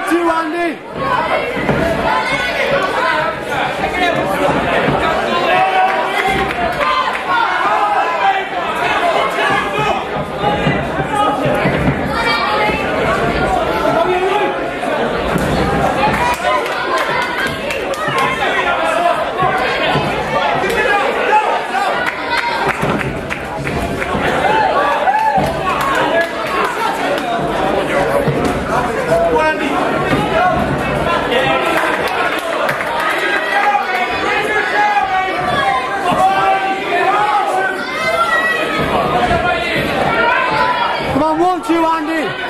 One, Andy. Come